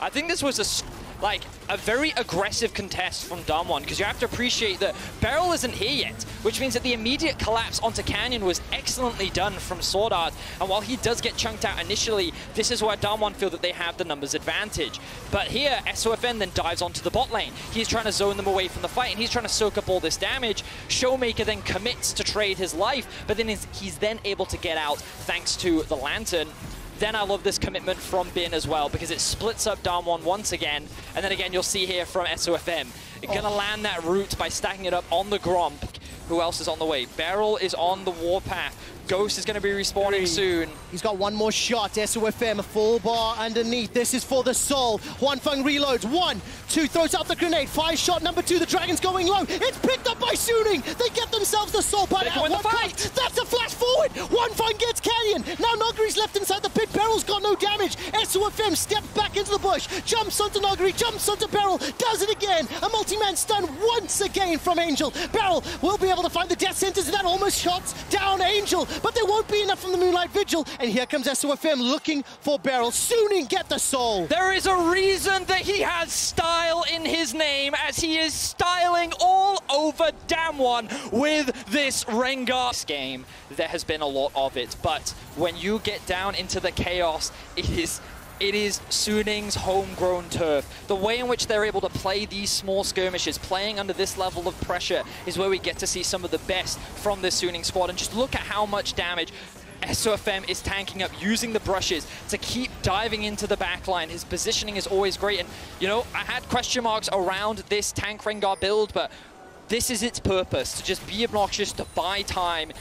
I think this was a like a very aggressive contest from Damwon because you have to appreciate that Beryl isn't here yet, which means that the immediate collapse onto Canyon was excellently done from SwordArt. And while he does get chunked out initially, this is where Damwon feel that they have the numbers advantage. But here, SOFM then dives onto the bot lane. He's trying to zone them away from the fight and he's trying to soak up all this damage. Showmaker then commits to trade his life, but then he's, he's then able to get out thanks to the Lantern. Then I love this commitment from Bin as well because it splits up Damwon once again. And then again, you'll see here from SOFM. Gonna oh. land that root by stacking it up on the Gromp. Who else is on the way? Beryl is on the warpath. Ghost is going to be respawning soon. He's got one more shot. SOFM, a full bar underneath. This is for the soul. Huan Feng reloads. One, two, throws out the grenade. Fire shot number two. The dragon's going low. It's picked up by Suning. They get themselves the soul but They can win the fight. Left inside the pit. Beryl's got no damage. SOFM steps back into the bush. Jumps onto Nuguri. Jumps onto Beryl. Does it again. A multi-man stun once again from Angel. Beryl will be able to find the death centers. And that almost shots down Angel. But there won't be enough from the Moonlight Vigil. And here comes SOFM looking for Beryl. Suning get the soul. There is a reason that he has style in his name as he is styling all over one with this Rengar. This game, there has been a lot of it, but when you get down into the chaos, it is it is Suning's homegrown turf. The way in which they're able to play these small skirmishes, playing under this level of pressure, is where we get to see some of the best from this Suning squad. And just look at how much damage SOFM is tanking up, using the brushes to keep diving into the backline. His positioning is always great. And, you know, I had question marks around this tank Rengar build, but this is its purpose, to just be obnoxious, to buy time,